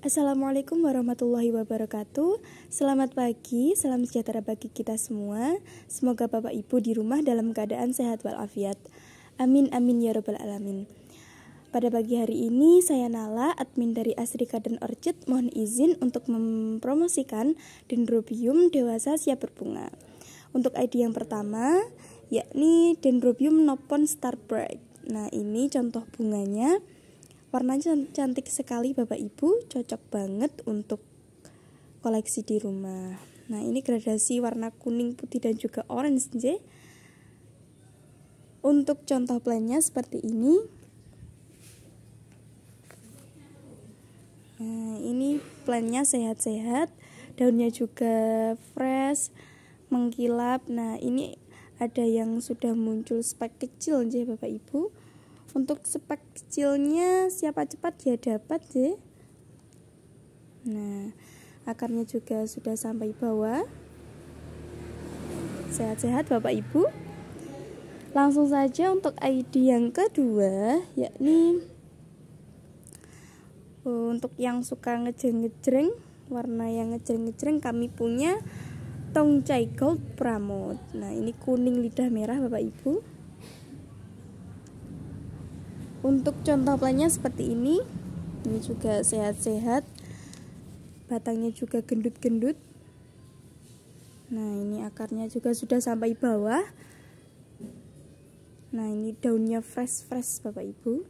Assalamualaikum warahmatullahi wabarakatuh. Selamat pagi, salam sejahtera bagi kita semua. Semoga Bapak Ibu di rumah dalam keadaan sehat walafiat. Amin amin ya robbal alamin. Pada pagi hari ini saya Nala, admin dari Asrika dan Orchid Mohon izin untuk mempromosikan Dendrobium dewasa siap berbunga. Untuk ID yang pertama yakni Dendrobium nopon star bright Nah ini contoh bunganya Warnanya cantik sekali Bapak Ibu, cocok banget untuk koleksi di rumah. Nah, ini gradasi warna kuning, putih dan juga orange, J. Untuk contoh plannya seperti ini. Nah, ini plannya sehat-sehat, daunnya juga fresh, mengkilap. Nah, ini ada yang sudah muncul spek kecil, J, Bapak Ibu untuk spek kecilnya siapa cepat ya dapat ya nah akarnya juga sudah sampai bawah. Sehat-sehat bapak ibu. Langsung saja untuk ID yang kedua yakni untuk yang suka ngejreng-ngejreng warna yang ngejreng-ngejreng kami punya Tongchai Gold Pramod. Nah ini kuning lidah merah bapak ibu untuk contoh plannya seperti ini. Ini juga sehat-sehat. Batangnya juga gendut-gendut. Nah, ini akarnya juga sudah sampai bawah. Nah, ini daunnya fresh-fresh Bapak Ibu.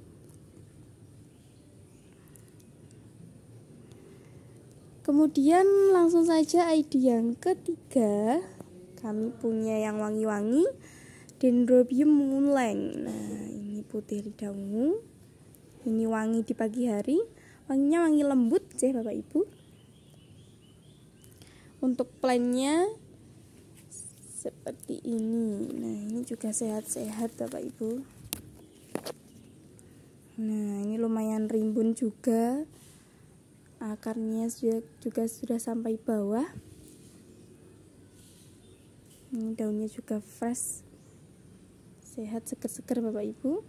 Kemudian langsung saja ID yang ketiga. Kami punya yang wangi-wangi. Dendrobium muleng. Nah, putih lidah ungu. Ini wangi di pagi hari. Wanginya wangi lembut sih Bapak Ibu. Untuk plannya seperti ini. Nah, ini juga sehat-sehat Bapak Ibu. Nah, ini lumayan rimbun juga. Akarnya juga sudah sampai bawah. Ini daunnya juga fresh sehat seger-seger Bapak Ibu.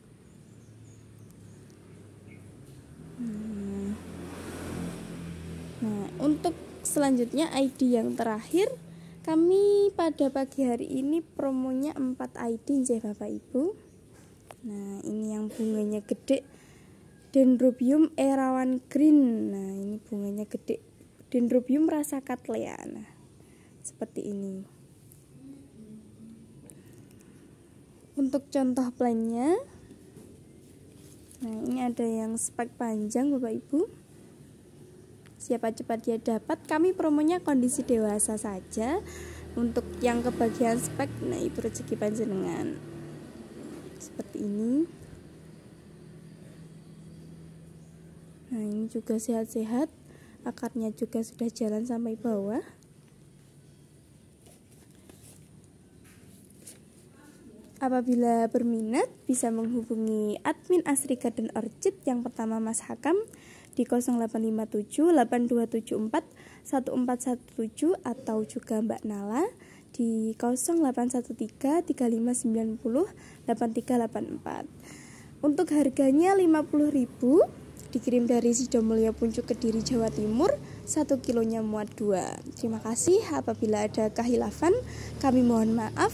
Hmm. nah untuk selanjutnya ID yang terakhir. Kami pada pagi hari ini promonya 4 ID ya Bapak Ibu. Nah ini yang bunganya gede. Dendrobium erawan green. Nah ini bunganya gede. Dendrobium rasa katlea. Nah seperti ini untuk contoh plannya. Nah ini ada yang spek panjang bapak ibu. Siapa cepat dia dapat kami promonya kondisi dewasa saja. Untuk yang kebagian spek nah itu rezeki panjenengan. Seperti ini. Nah ini juga sehat-sehat. Akarnya juga sudah jalan sampai bawah Apabila berminat, bisa menghubungi admin Asrika dan Orchid yang pertama Mas Hakam di 0857 8274 1417 atau juga Mbak Nala di 0813 3590 8384. Untuk harganya 50.000 dikirim dari Sidomulyo Puncuk Kediri Jawa Timur 1 kilonya muat 2. Terima kasih apabila ada kahilafan kami mohon maaf.